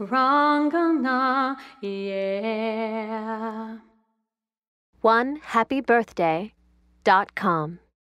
Rangana, yeah. One happy birthday dot com.